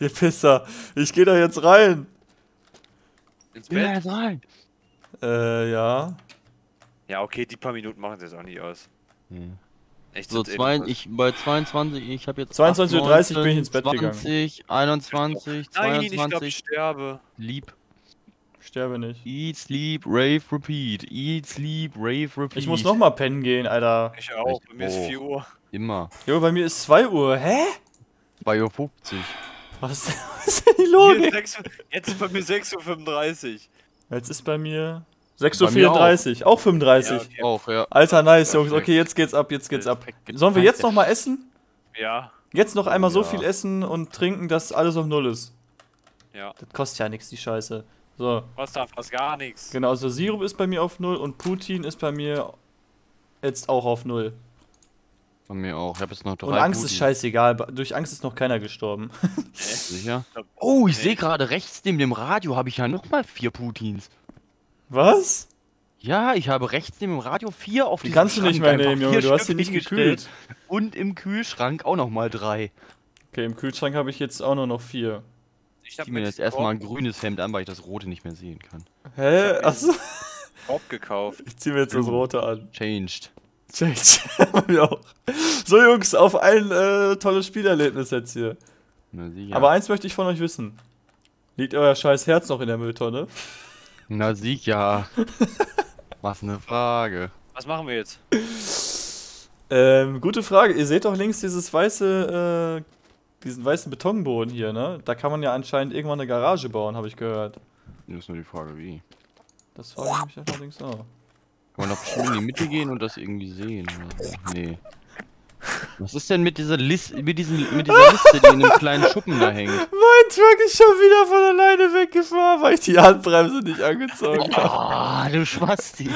Ihr Pisser. Ich geh da jetzt rein. Ins Ja, Bett? jetzt rein. Äh, ja. Ja, okay, die paar Minuten machen das auch nicht aus. Echt So, jetzt eh zwei, was. ich bei 22, ich habe jetzt 22:30 bin ich ins Bett 20, 21, Nein, ich glaube, 22, ich sterbe. Sleep, Sterbe nicht. eat, sleep, rave, repeat, eat, sleep, rave, repeat. Ich muss noch mal pennen gehen, Alter. Ich auch. Bei mir ist Oh. 4 Uhr. Immer. Jo, bei mir ist 2 Uhr. Hä? 2.50 Uhr. Was, was ist denn die Logik? 6 Uhr- Jetzt ist bei mir 6.35 Uhr. Jetzt ist bei mir Bei 6.34 Uhr. Auch 35. Ja, okay. Auch, ja. Alter, nice, Jungs. Okay, jetzt geht's ab, jetzt geht's ab. Sollen wir jetzt noch getaktet. mal essen? Ja, Jetzt noch einmal so Ja. viel essen und trinken, dass alles auf Null ist. ja. Das kostet ja nichts, die Scheiße. So, Kostet da fast gar nichts. genau, also Sirup ist bei mir auf Null und Putin ist bei mir jetzt auch auf Null. Bei mir auch. Ich habe jetzt noch drei Und Angst ist Putin. scheißegal, durch Angst ist noch keiner gestorben. Sicher? glaub- Oh, ich sehe gerade rechts neben dem Radio habe ich ja noch mal vier Putins. Was? Ja, ich habe rechts neben dem Radio vier auf Die kannst du nicht mehr nehmen, Junge, du hast Stück nicht gekühlt. Und im Kühlschrank auch noch mal drei. Okay, im Kühlschrank habe ich jetzt auch nur noch vier. Ich ziehe mir jetzt erstmal ein grünes Hemd an, weil ich das rote nicht mehr sehen kann. Hä? Achso, Korb gekauft. ich zieh mir jetzt das rote an. Changed. Change. Bei mir auch. So, Jungs, auf ein äh, tolles Spielerlebnis jetzt hier. Na. Aber eins möchte ich von euch wissen. Liegt euer scheiß Herz noch in der Mülltonne? Na sicher. Was eine Frage. Was machen wir jetzt? Ähm, gute Frage. Ihr seht doch links dieses weiße, äh, diesen weißen Betonboden hier, ne? Da kann man ja anscheinend irgendwann eine Garage bauen, habe ich gehört. Das ist nur die Frage, wie. Das frage ich mich allerdings auch. Kann man doch bestimmt in die Mitte gehen und das irgendwie sehen? Nee. Was ist denn mit dieser Liste, mit, diesen, mit dieser Liste, die in einem kleinen Schuppen da hängt? Mein Truck ist schon wieder von alleine weggefahren, weil ich die Handbremse nicht angezogen habe. Ah, du Schwasti.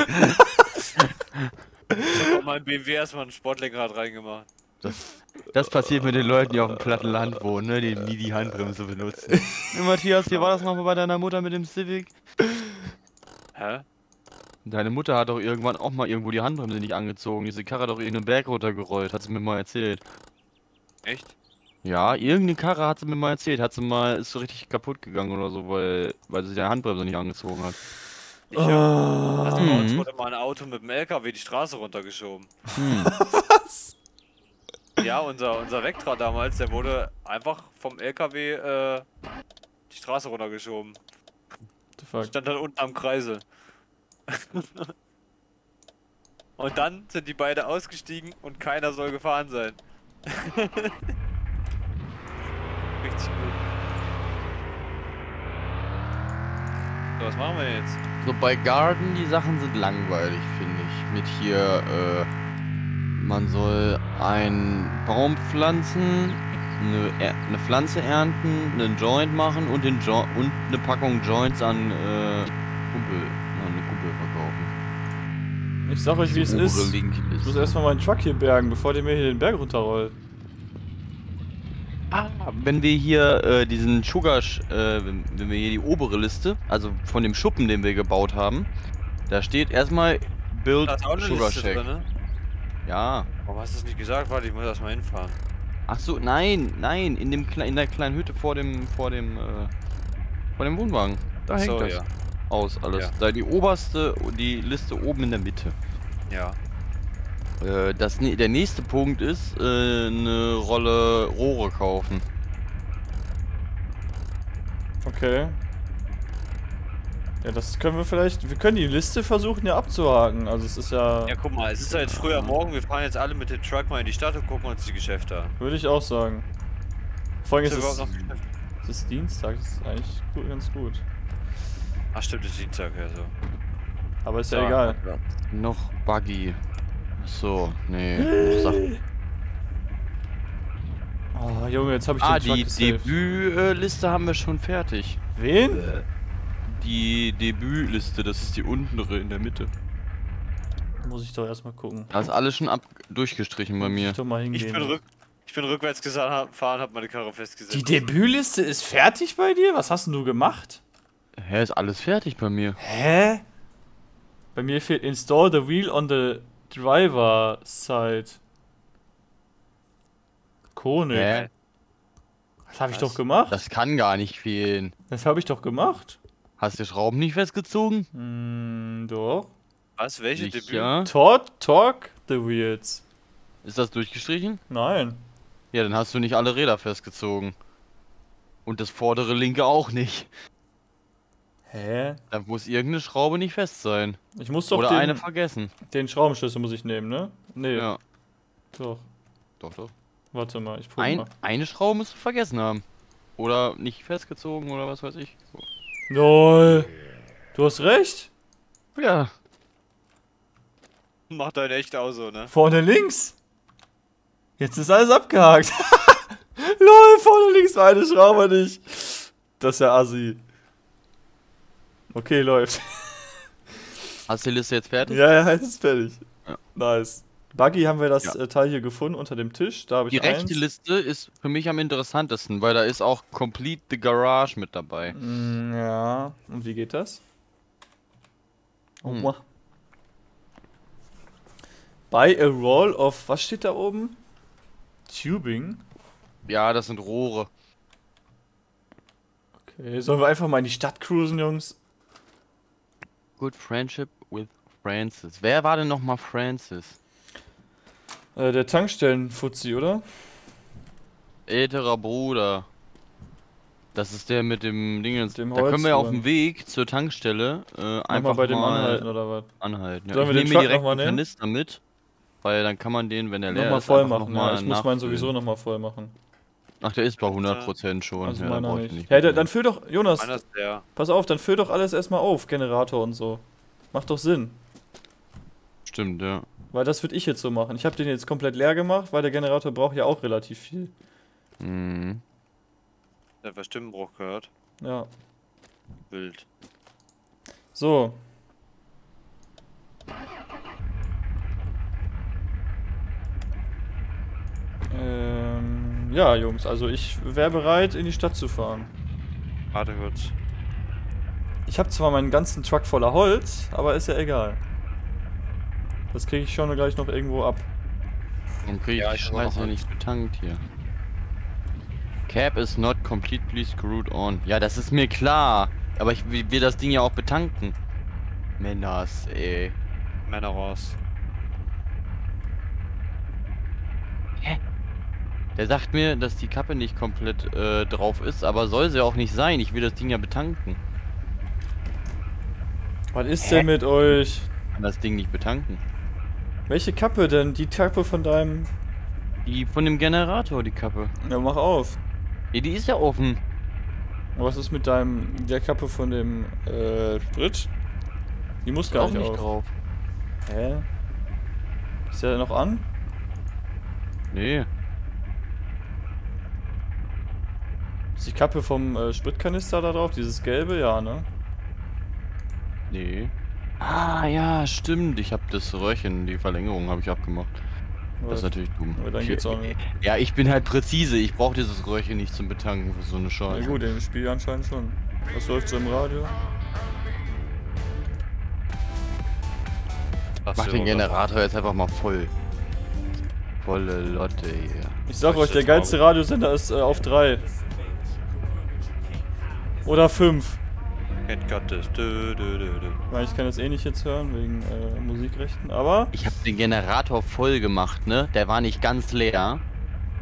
Ich habe mein BMW erstmal ein Sportlenkrad reingemacht. Das passiert mit den Leuten, die auf dem platten Land wohnen, ne? Die nie die Handbremse benutzen. hey, Matthias, wie war das nochmal bei deiner Mutter mit dem Civic? Hä? Deine Mutter hat doch irgendwann auch mal irgendwo die Handbremse nicht angezogen. Diese Karre hat doch irgendeinen Berg runtergerollt, hat sie mir mal erzählt. Echt? Ja, irgendeine Karre hat sie mir mal erzählt. Hat sie mal, ist so richtig kaputt gegangen oder so, weil, weil sie die Handbremse nicht angezogen hat. Ich hab, also Mhm. wurde mal ein Auto mit dem LKW die Straße runtergeschoben. Hm. Was? Ja, unser, unser Vectra damals, der wurde einfach vom LKW äh, die Straße runtergeschoben. The fuck? Stand dann unten am Kreisel. und dann sind die beide ausgestiegen und keiner soll gefahren sein. Richtig gut. So, was machen wir jetzt? So bei Garden, die Sachen sind langweilig, finde ich. Mit hier, äh, man soll einen Baum pflanzen, eine, Er- eine Pflanze ernten, einen Joint machen und, den jo und eine Packung Joints an äh, Kumpel, Ich sag euch, wie es ist. Ich muss erstmal meinen Truck hier bergen, bevor der mir hier den Berg runterrollt. Ah, wenn wir hier äh, diesen Sugar, äh, wenn, wenn wir hier die obere Liste, also von dem Schuppen, den wir gebaut haben, da steht erstmal Build Da ist auch eine Sugar Liste Shack. drin, ne? Ja. Warum hast du das nicht gesagt? Warte, ich muss erstmal hinfahren. Ach so, nein, nein, in dem Kle in der kleinen Hütte vor dem vor dem äh, vor dem Wohnwagen. Da Ach hängt so, das ja. Aus alles. Ja. Da die oberste die Liste oben in der Mitte. Ja. Äh, das ne- der nächste Punkt ist äh, eine Rolle Rohre kaufen. Okay. Ja, das können wir vielleicht. Wir können die Liste versuchen ja abzuhaken. Also es ist ja. Ja, guck mal, es ist ja jetzt früher Morgen. Wir fahren jetzt alle mit dem Truck mal in die Stadt und gucken uns die Geschäfte an. Würde ich auch sagen. Vor allem Ist ist es ist Dienstag, das ist eigentlich gut, ganz gut. Ach stimmt, es ist Dienstag, ja so. Aber ist ja So. egal. Noch Buggy. Ach so, nee. noch Sachen. Oh, Junge, jetzt habe ich Ah, den Truck die. Debütliste haben wir schon fertig. Wen? Die Debütliste, das ist die untere in der Mitte. Muss ich doch erstmal gucken. Da ist alles schon ab durchgestrichen bei mir. Ich doch mal hingehen. Ich bin, rück, ich bin rückwärts gefahren, hab meine Karre festgesetzt. Die Debütliste ist fertig bei dir? Was hast denn du gemacht? Hä, ist alles fertig bei mir. Hä? Bei mir fehlt Install the wheel on the driver side. Konig. Hä? Das habe ich doch gemacht. Das, Das kann gar nicht fehlen. habe ich doch gemacht. Hast du Schrauben nicht festgezogen? Hm, doch. Was? Welche Debüt? Sicher? Tort, Torque the Wheels. Ist das durchgestrichen? Nein. Ja, dann hast du nicht alle Räder festgezogen. Und das vordere linke auch nicht. Hä? Da muss irgendeine Schraube nicht fest sein. Ich muss doch Oder den, eine vergessen. den Schraubenschlüssel muss ich nehmen, ne? Nee, Ja, doch. doch, doch. Warte mal, ich guck Ein, mal. eine Schraube musst du vergessen haben. Oder nicht festgezogen oder was weiß ich. Lol. Du hast recht. Ja, Macht halt echt auch so, ne? Vorne links. Jetzt ist alles abgehakt. Lol, vorne links war eine Schraube nicht. Das ist ja assi. Okay, läuft. hast du die Liste jetzt fertig? Ja, ja, ist fertig. Ja. Nice. Buggy haben wir das Ja. äh, Teil hier gefunden unter dem Tisch. Da habe ich Die rechte eins. Liste ist für mich am interessantesten, weil da ist auch Complete the Garage mit dabei. Mm, Ja, und wie geht das? Oh, Hm. wow. Buy a roll of, was steht da oben? Tubing. Ja, das sind Rohre. Okay, sollen wir einfach mal in die Stadt cruisen, Jungs? Good Friendship with Francis. Wer war denn nochmal Francis? Äh, der Tankstellen-Fuzzi, oder? Älterer Bruder. Das ist der mit dem Dingens. Dem da können wir ja auf dem Weg zur Tankstelle äh, Einfach bei dem mal anhalten, oder was? anhalten. Ja. Sollen ich wir den nehme direkt einen? Kanister mit, weil dann kann man den, wenn der leer Nochmal ist, voll machen, noch ja. Ich muss meinen sowieso nochmal voll machen. Ach, der ist bei 100% schon. Also ja, dann meiner nicht. den Ja, da- dann füll doch, Jonas, Meiner ist der. pass auf, dann füll doch alles erstmal auf, Generator und so. Macht doch Sinn. Stimmt, ja. Weil das würde ich jetzt so machen. Ich habe den jetzt komplett leer gemacht, weil der Generator braucht ja auch relativ viel. Mhm. Der hat Stimmenbruch gehört. Ja. Wild. So. Ähm, ja, Jungs, also ich wäre bereit, in die Stadt zu fahren. Warte kurz. Ich habe zwar meinen ganzen Truck voller Holz, aber ist ja egal. Das kriege ich schon gleich noch irgendwo ab. Warum krieg ich Ja, die ich Scheiße noch nicht betankt hier? Cap is not completely screwed on. Ja, das ist mir klar. Aber ich will will das Ding ja auch betanken. Männers, ey. Männer raus. Der sagt mir, dass die Kappe nicht komplett äh, drauf ist, aber soll sie auch nicht sein. Ich will das Ding ja betanken. Was ist denn mit euch? Kann das Ding nicht betanken. Welche Kappe denn? Die Kappe von deinem. Die von dem Generator, die Kappe. Ja, mach auf. Ja, die ist ja offen. Was ist mit deinem. der Kappe von dem äh, Sprit? Die muss Ist gar auch nicht, nicht auf. drauf. Hä? Ist der noch an? Nee. Ist die Kappe vom äh, Spritkanister da drauf? Dieses gelbe? Ja, ne? Nee. Ah, ja, stimmt. Ich habe das Röhrchen, die Verlängerung habe ich abgemacht. Das ist natürlich dumm. Aber dann Ich- geht's auch nicht. Ja, ich bin halt präzise. Ich brauche dieses Röhrchen nicht zum Betanken für so eine Na Scheiße. gut, im Spiel anscheinend schon. Was läuft so im Radio? Lass Mach den. Generator jetzt einfach mal voll. Volle Lotte hier. Ich sag euch, der geilste Radiosender ist äh, auf 3. Oder 5. Can't cut this. Dö, dö, dö. Weil ich kann das eh nicht jetzt hören, wegen äh, Musikrechten. Aber Ich habe den Generator voll gemacht, ne? Der war nicht ganz leer.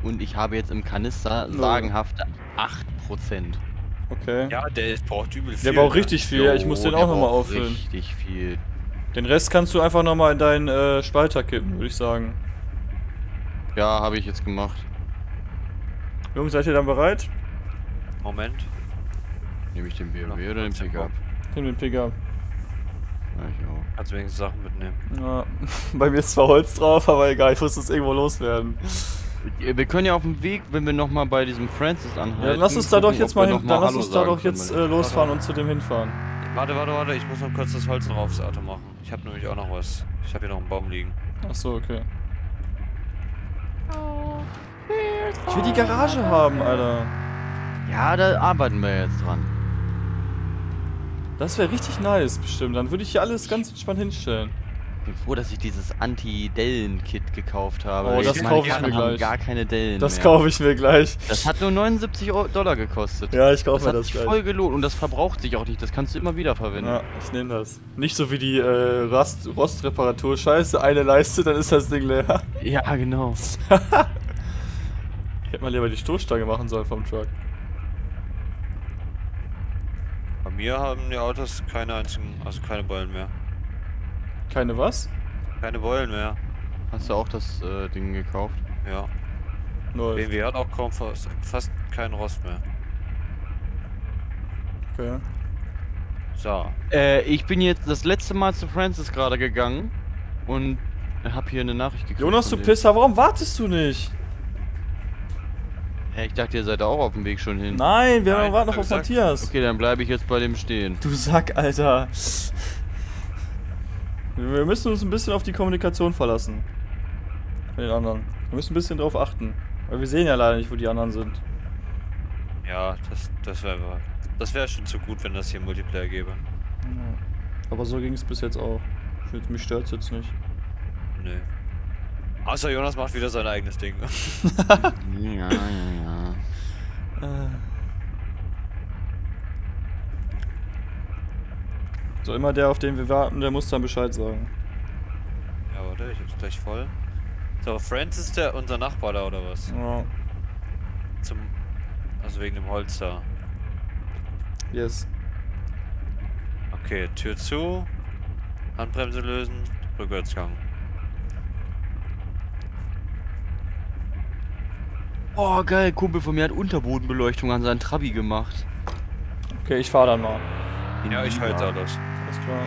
Und ich habe jetzt im Kanister Nö. sagenhafte 8%. okay. Ja, der ist- braucht übel viel. der braucht ne? richtig viel. ich muss den auch der nochmal braucht auffüllen. Richtig viel. Den Rest kannst du einfach nochmal in deinen äh, Spalter kippen, würde ich sagen. Ja, habe ich jetzt gemacht. Jungs, seid ihr dann bereit? Moment. Nehme ich den BMW oder den 15 Pickup? Nimm den Pickup. Ja, ich auch. Kannst wenigstens Sachen mitnehmen. Ja. Bei mir ist zwar Holz drauf, aber egal, ich muss es irgendwo loswerden. Wir können ja auf dem Weg, wenn wir nochmal bei diesem Francis anhalten. Ja, lass uns da doch jetzt mal hin, dann lass uns da doch jetzt äh, losfahren und zu dem hinfahren. Warte, warte, warte. Ich muss noch kurz das Holz noch aufs Auto machen. Ich habe nämlich auch noch was. Ich habe hier noch einen Baum liegen. Ach so, okay. Ich will die Garage haben, Alter. Ja, da arbeiten wir jetzt dran. Das wäre richtig nice, bestimmt. Dann würde ich hier alles ganz entspannt hinstellen. bin froh, dass ich dieses Anti-Dellen-Kit gekauft habe. Oh, das meine kauf ich mir haben gleich. gar keine Dellen Das kaufe ich mir gleich. Das hat nur 79 Euro- Dollar gekostet. Ja, ich das kaufe mir hat das gleich. voll gelohnt und das verbraucht sich auch nicht. Das kannst du immer wieder verwenden. Ja, ich nehme das. Nicht so wie die äh, Rast Rostreparatur. Scheiße, eine Leiste, dann ist das Ding leer. Ja, genau. Ich hätte mal lieber die Stoßstange machen sollen vom Truck. Bei mir haben die Autos keine einzigen, also keine Beulen mehr. Keine was? Keine Beulen mehr. Hast du auch das äh, Ding gekauft? Ja. Null. BMW hat auch kaum fast, fast keinen Rost mehr. Okay. So. Äh, ich bin jetzt das letzte Mal zu Francis gerade gegangen und hab hier eine Nachricht gekriegt. Jonas, du. Pisser, warum wartest du nicht? Hä, ich dachte, ihr seid auch auf dem Weg schon hin. Nein, wir Nein, warten noch auf gesagt. Matthias. Okay, dann bleibe ich jetzt bei dem stehen. Du Sack, Alter. Wir müssen uns ein bisschen auf die Kommunikation verlassen. Mit den anderen. Wir müssen ein bisschen drauf achten. Weil wir sehen ja leider nicht, wo die anderen sind. Ja, das, das wäre das wäre schon zu gut, wenn das hier Multiplayer gäbe. Aber so ging es bis jetzt auch. Mich stört's jetzt nicht. Nö. Außer Jonas macht wieder sein eigenes Ding. ja, ja, ja. So, immer der, auf den wir warten, der muss dann Bescheid sagen. ja, warte, ich hab's gleich voll. So, Francis ist der unser Nachbar da oder was? Ja. Zum. Also wegen dem Holz da. Yes. Okay, Tür zu. Handbremse lösen. Rückwärtsgang. Oh, geil, Kumpel von mir hat Unterbodenbeleuchtung an seinen Trabi gemacht. Okay, ich fahr dann mal. Ja, ich halte Ja. alles. Alles klar.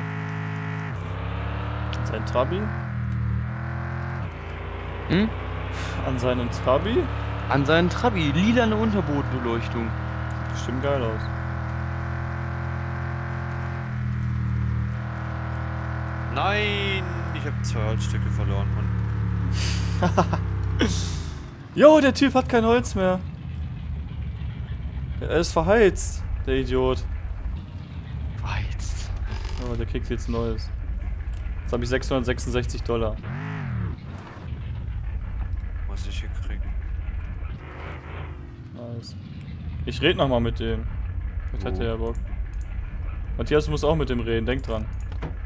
An seinen Trabi? Hm? An seinen Trabi? An seinen Trabi, lilane Unterbodenbeleuchtung. Bestimmt geil aus. Nein! Ich habe zwei Holzstücke verloren. Und Jo, der Typ hat kein Holz mehr. Er ist verheizt, der Idiot. Weiz. Oh, der kriegt jetzt Neues. Jetzt habe ich 666 Dollar. muss ich hier kriegen. Nice. Ich red nochmal mit dem. Vielleicht hat Oh. er ja Bock. Matthias, du musst auch mit dem reden, denk dran.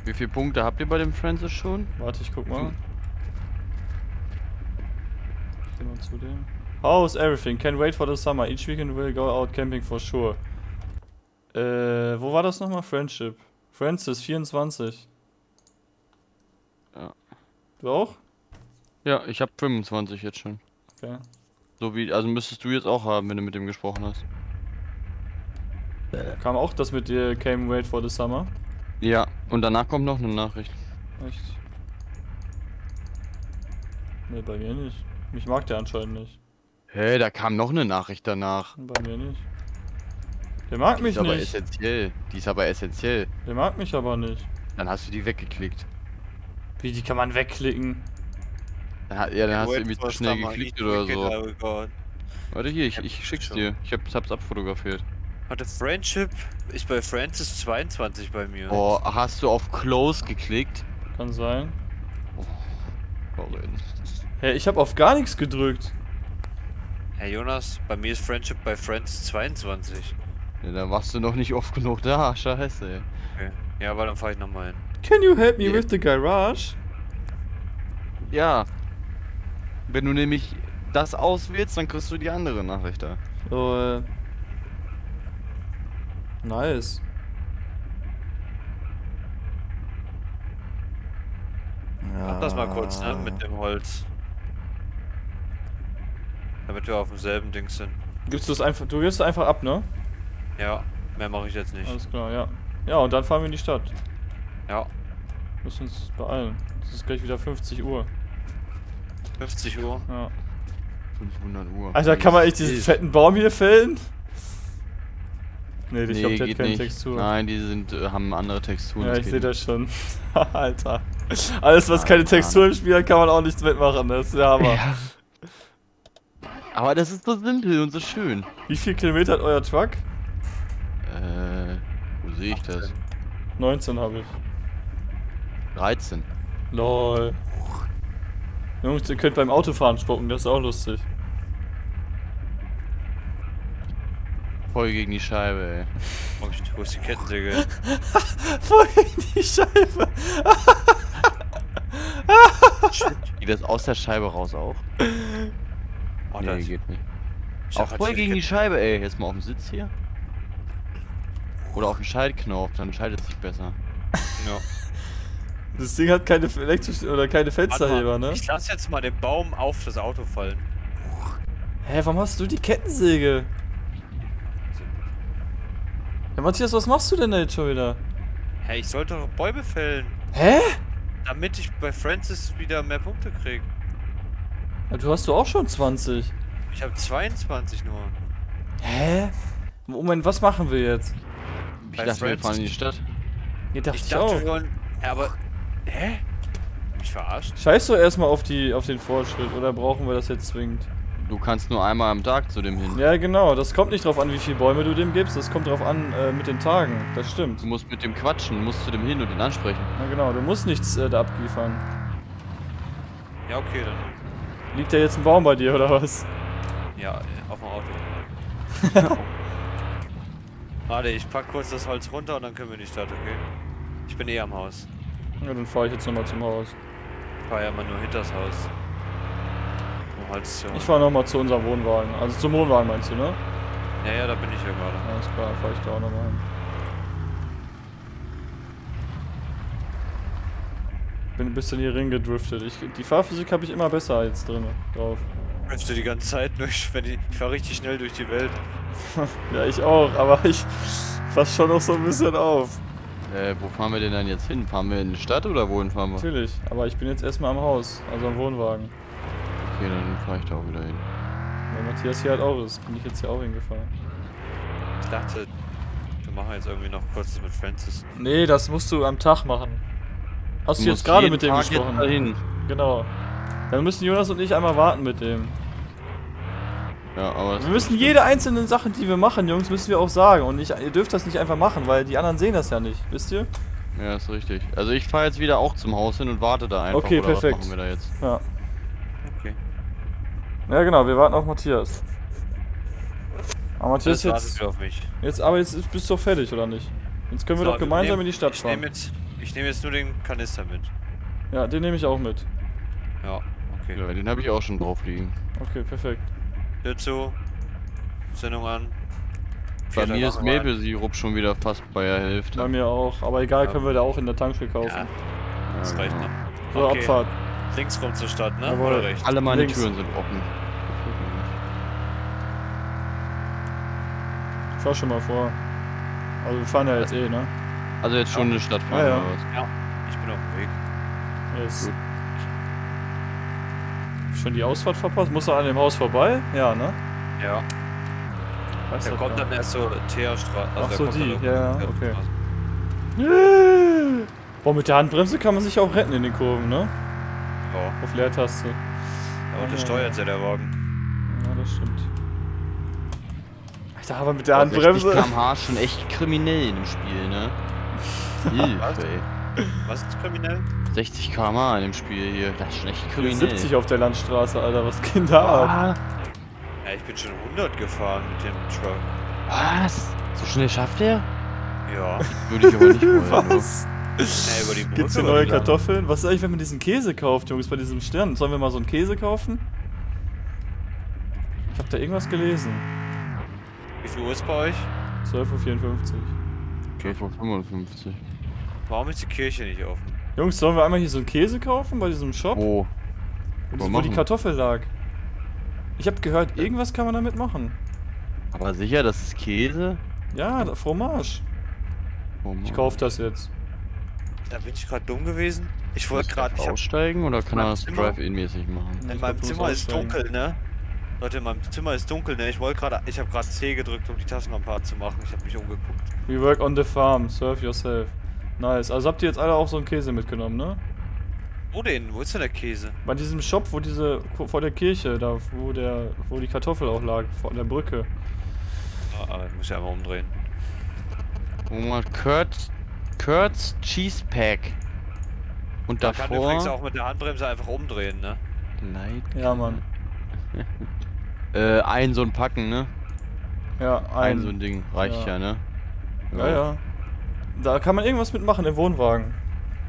Wie viele Punkte habt ihr bei dem Francis schon? Warte, ich guck mal. Mal zu dem. How's everything? Can wait for the summer. Each weekend we'll go out camping for sure. Äh, wo war das nochmal? Friendship. Francis, 24. Ja. Du auch? Ja, ich hab 25 jetzt schon. Okay. So wie, also müsstest du jetzt auch haben, wenn du mit dem gesprochen hast. Kam auch das mit dir Came wait for the summer? Ja, und danach kommt noch eine Nachricht. Echt? Nee, bei mir nicht. Mich mag der anscheinend nicht. Hä, da kam noch eine Nachricht danach. Bei mir nicht. Der mag Die mich ist aber nicht. essentiell. Die ist aber essentiell. Der mag mich aber nicht. Dann hast du die weggeklickt. Wie, die kann man wegklicken? Dann, ja, dann hast du irgendwie zu schnell geklickt oder so. Out. Warte hier, ich, Ja, ich schick's schon. dir. Ich hab's, hab's abfotografiert. Warte, Friendship ist bei Francis 22 bei mir. Oh, hast du auf Close geklickt? Kann sein. Colin. Hey, ich habe auf gar nichts gedrückt. Herr Jonas, bei mir ist Friendship bei Francis 22. Ja, da warst du noch nicht oft genug da. Scheiße, ey. Okay. Ja, aber dann fahr ich nochmal hin. Can you help me Yeah. with the garage? Ja. Wenn du nämlich das auswählst, dann kriegst du die andere Nachricht da. So, äh. Nice. Mach das mal kurz, ne, mit dem Holz. Damit wir auf demselben Ding sind. Gibst du es einfach, du gibst es einfach ab, ne? Ja, mehr mache ich jetzt nicht. Alles klar, ja. Ja, und dann fahren wir in die Stadt. Ja, Müssen uns beeilen. Es ist gleich wieder 50 Uhr. 50 Uhr. Ja. 500 Uhr. Alter, kann man echt diesen fetten Baum hier fällen? Nee, ich Nee, glaub, der hat keine nicht. Textur. Nein, die sind, äh, haben andere Texturen. Ja, ich sehe das schon. Alter. Alles, was keine Ah, Textur im Spiel hat, kann man auch nichts mitmachen. Das ist der Hammer. Ja. Aber das ist so simpel und so schön. Wie viel Kilometer hat euer Truck? Äh, wo sehe ich das? 19 habe ich. 13. Lol. Jungs, ihr könnt beim Autofahren spucken, das ist auch lustig. Voll gegen die Scheibe, ey. Wo ist- Wo ist die Kettensäge? Voll in die Scheibe. Geht das aus der Scheibe raus auch? Oh, nee, das, geht nicht. ich Auch hab voll gegen die Scheibe, ey. Jetzt mal auf dem Sitz hier. Oder auf den Schaltknopf, dann schaltet sich besser. Ja. Das Ding hat keine elektrisch oder keine Fensterheber, ne? Ich lass jetzt mal den Baum auf das Auto fallen. Hä, warum hast du die Kettensäge? Ja, Matthias, was machst du denn da jetzt schon wieder? Hey, ich sollte doch Bäume fällen, Hä? damit ich bei Francis wieder mehr Punkte kriege. Ja, du hast du auch schon 20. Ich habe 22 nur. Hä? Moment, was machen wir jetzt? Ich Bei dachte, wir Friends- fahren in die Stadt. Hier dachte Ich ich, dachte, auch. wir wollen. Ja, aber. Hä? Mich verarscht? Scheiß doch erstmal auf, die, auf den Fortschritt, oder brauchen wir das jetzt zwingend? Du kannst nur einmal am Tag zu dem hin. Ja, genau. Das kommt nicht drauf an, wie viele Bäume du dem gibst. Das kommt drauf an äh, mit den Tagen. Das stimmt. Du musst mit dem quatschen, du musst zu dem hin und ihn ansprechen. Ja, genau. Du musst nichts äh, da abliefern. Ja, okay, dann. Liegt da jetzt ein Baum bei dir, oder was? Ja, auf dem Auto. Warte, ich pack kurz das Holz runter und dann können wir in die Stadt, okay? Ich bin eh am Haus. Ja, dann fahre ich jetzt nochmal zum Haus. Ich fahr ja immer nur hinters Haus. Um Holz zu holen. Ich fahre nochmal zu unserem Wohnwagen. Also zum Wohnwagen meinst du, ne? Ja, ja, da bin ich ja gerade. Alles klar, fahre ich da auch nochmal hin. Bin ein bisschen hier gedriftet. Ich, die Fahrphysik habe ich immer besser jetzt drin drauf. Du die ganze Zeit durch, wenn ich, ich fahr richtig schnell durch die Welt. ja, ich auch, aber ich fass schon noch so ein bisschen auf. Äh, wo fahren wir denn dann jetzt hin? Fahren wir in die Stadt oder wohin fahren wir? Natürlich, aber ich bin jetzt erstmal am Haus, also am Wohnwagen. Okay, dann fahre ich da auch wieder hin. Weil Matthias hier halt auch ist, bin ich jetzt hier auch hingefahren. Ich dachte, wir machen jetzt irgendwie noch kurz mit Francis. Nee, das musst du am Tag machen. Hast du, Du jetzt gerade mit dem Tag gesprochen? dahin. Genau. Dann müssen Jonas und ich einmal warten mit dem. Ja, aber Wir müssen jede einzelne Sache, die wir machen, Jungs, müssen wir auch sagen. Und nicht, ihr dürft das nicht einfach machen, weil die anderen sehen das ja nicht, wisst ihr? Ja, ist richtig. Also ich fahre jetzt wieder auch zum Haus hin und warte da einfach. Okay, oder perfekt. Was machen wir da jetzt? Ja. Okay. Ja genau, wir warten auf Matthias. Aber Matthias jetzt, wieder auf mich. jetzt, aber jetzt ist- bist du doch fertig, oder nicht? Jetzt können wir So, doch gemeinsam nehmen- in die Stadt ich fahren. Nehm jetzt, ich nehme jetzt nur den Kanister mit. Ja, den nehme ich auch mit. Ja, okay. Ja, den habe ich auch schon drauf liegen. Okay, perfekt. Tür zu. Zündung an. Bei mir ist. Maple-Sirup schon wieder fast bei der Hälfte. Bei mir auch. Aber egal, Ja. können wir da auch in der Tankstelle kaufen. Ja, das reicht noch. So, Okay. Abfahrt. Links rum zur Stadt, ne? Jawohl. Oder rechts? Alle meine Links. Türen sind offen. Fahr schon mal vor. Also wir fahren ja jetzt eh, ne? Also jetzt schon in die Stadt fahren Ja, ja. oder was? Ja, ich bin auf dem Weg. Yes. Gut. Schon die Ausfahrt verpasst? Muss er an dem Haus vorbei? Ja, ne? Ja. Weiß Der doch kommt dann erst so Teerstraße. Ach der so, die, ja, ja, okay. nicht. Boah, mit der Handbremse kann man sich auch retten in den Kurven, ne? Ja, Auf Leertaste. aber das steuert ja der Wagen. Ja, das stimmt. Alter, aber mit der Aber 60 Handbremse. km/h schon echt kriminell in dem Spiel, ne? Hilfe, ey. Was ist kriminell? 60 km/h in dem Spiel hier, das ist schon echt kriminell. 70 auf der Landstraße, Alter, was geht da ab? Ah, Ja, ich bin schon 100 gefahren mit dem Truck. was? So schnell schafft er? Ja. Würde ich aber nicht wollen. Was? Ja, über die Brücke. Gibt's hier neue? Kartoffeln? Was ist eigentlich, wenn man diesen Käse kauft, Jungs, bei diesem Stern? Sollen wir mal so einen Käse kaufen? Ich hab da irgendwas gelesen. Wie viel Uhr ist bei euch? 12.54 Uhr. 12.55 Uhr. Warum ist die Kirche nicht offen? Jungs, sollen wir einmal hier so einen Käse kaufen bei diesem Shop? Wo? wo, wo die machen? Kartoffel lag. Ich hab gehört, irgendwas kann man damit machen. Aber sicher, das ist Käse? Ja, da- Fromage. Oh. Ich kauf das jetzt. Da bin ich gerade dumm gewesen. Ich wollte er gerade. Aussteigen oder kann er das Drive-In-mäßig machen? In meinem Zimmer ist dunkel, ne? Leute, in meinem Zimmer ist dunkel, ne? Ich wollte gerade. Ich habe gerade C gedrückt, um die Taschenlampe anzumachen. Ich habe mich umgeguckt. We work on the farm, serve yourself. Nice. Also habt ihr jetzt alle auch so einen Käse mitgenommen, ne? Wo denn? Wo ist denn der Käse? Bei diesem Shop, wo diese, vor der Kirche, da wo der, wo die Kartoffel auch lag, vor der Brücke. Ah, ah, ich muss ja einmal umdrehen. Oh Mann, Kurt, Kurt's Cheese Pack. Und Man kann übrigens davor. auch mit der Handbremse einfach umdrehen, ne? Gleit- Ja, Mann. Äh, ein so ein Packen, ne? Ja, Ein, ein. so ein Ding reicht ja. ja, ne? Ja, ja. Da kann man irgendwas mitmachen im Wohnwagen.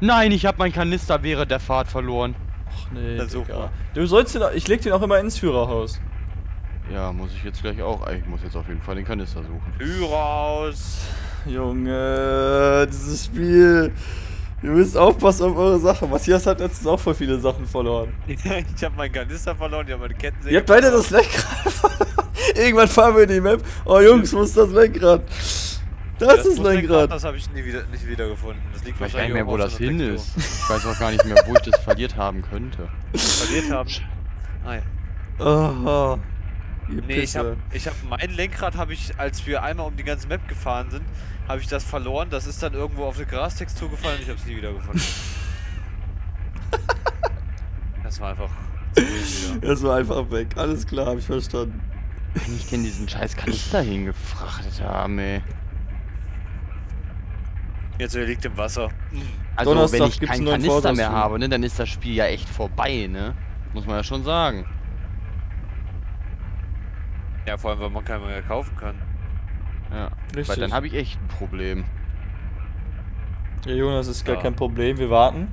Nein, ich habe mein Kanister während der Fahrt verloren. Ach nee. Dann such Digga. mal. Du sollst den, ich leg den auch immer ins Führerhaus. Ja, muss ich jetzt gleich auch. Ich muss jetzt auf jeden Fall den Kanister suchen. Türe aus. Junge, dieses Spiel. Ihr müsst aufpassen auf eure Sachen. Matthias hat letztens auch voll viele Sachen verloren. ich habe meinen Kanister verloren, ich habe meine Kettensäge. Ihr habt beide das Lenkrad verloren. Irgendwann fahren wir in die Map. Oh Jungs, wo ist das Lenkrad? Da ist das Buslenkrad, Lenkrad. Das habe ich nie wieder, nicht wiedergefunden. Das liegt Ich weiß gar nicht mehr, wo das hin ist. Ich weiß auch gar nicht mehr, wo ich das verliert haben könnte. Verliert haben. Ah, ja. Aha. Ihr Nee, ich habe ich hab mein Lenkrad habe ich, als wir einmal um die ganze Map gefahren sind, habe ich das verloren. Das ist dann irgendwo auf eine Grastextur gefallen und ich habe es nie wieder gefunden. das war einfach zu wild wieder. Das war einfach weg. Alles klar, hab ich verstanden. Wenn ich denn diesen scheiß Kanister hingefrachtet haben, ey. Jetzt er liegt im Wasser. Also Donnerstag wenn ich keinen Kanister mehr Vorderstream. habe, ne, dann ist das Spiel ja echt vorbei, ne? Muss man ja schon sagen. Ja, vor allem, weil man keinen mehr kaufen kann. Ja. Richtig. Weil dann habe ich echt ein Problem. Ja, Jonas, ist gar Ja. kein Problem. Wir warten.